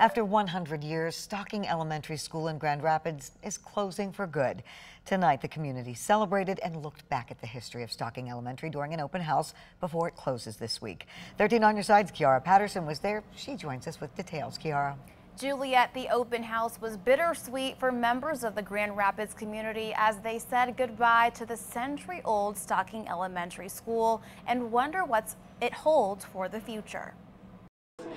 After 100 years, Stocking Elementary School in Grand Rapids is closing for good. Tonight, the community celebrated and looked back at the history of Stocking Elementary during an open house before it closes this week. 13 on your sides, Kiara Patterson was there. She joins us with details. Kiara. Juliet, the open house was bittersweet for members of the Grand Rapids community as they said goodbye to the century-old Stocking Elementary School and wonder what it holds for the future.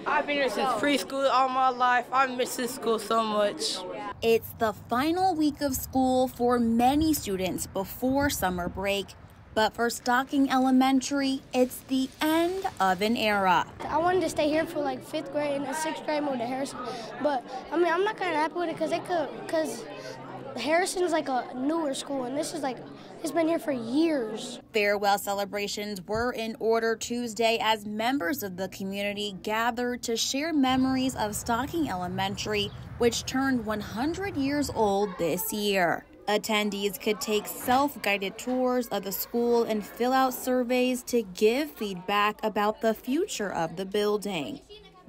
I've been here since preschool all my life. I miss this school so much. It's the final week of school for many students before summer break. But for Stocking Elementary, it's the end of an era. I wanted to stay here for like fifth grade and sixth grade, moved to Harrison. But I mean, I'm not kind of happy with it because they could, because Harrison's like a newer school, and this is like it's been here for years. Farewell celebrations were in order Tuesday as members of the community gathered to share memories of Stocking Elementary, which turned 100 years old this year. Attendees could take self guided tours of the school and fill out surveys to give feedback about the future of the building.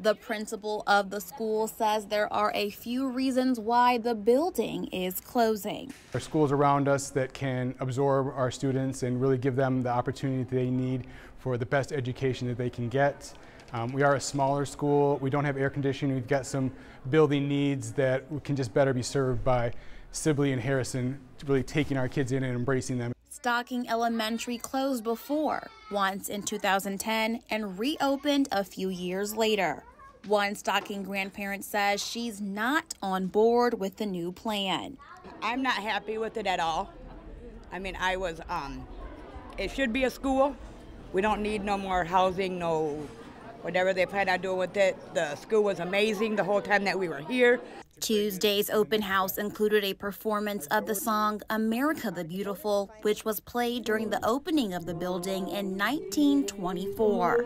The principal of the school says there are a few reasons why the building is closing. There are schools around us that can absorb our students and really give them the opportunity that they need for the best education that they can get. Um, we are a smaller school. We don't have air conditioning. We've got some building needs that can just better be served by Sibley and Harrison, really taking our kids in and embracing them. Stocking Elementary closed before, once in 2010, and reopened a few years later. One Stocking grandparent says she's not on board with the new plan. I'm not happy with it at all. I mean, I was, um, it should be a school. We don't need no more housing, no whatever they plan on doing with it. The school was amazing the whole time that we were here. Tuesday's open house included a performance of the song America the Beautiful, which was played during the opening of the building in 1924.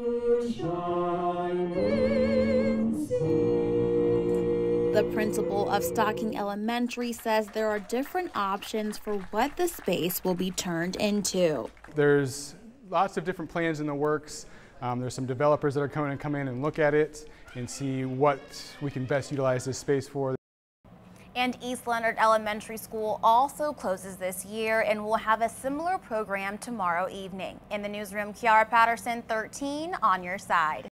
The principal of Stocking Elementary says there are different options for what the space will be turned into. There's lots of different plans in the works. Um, there's some developers that are coming to come in and look at it and see what we can best utilize this space for. And East Leonard Elementary School also closes this year and will have a similar program tomorrow evening. In the newsroom, Kiara Patterson, 13 on your side.